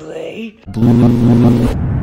play? Blue.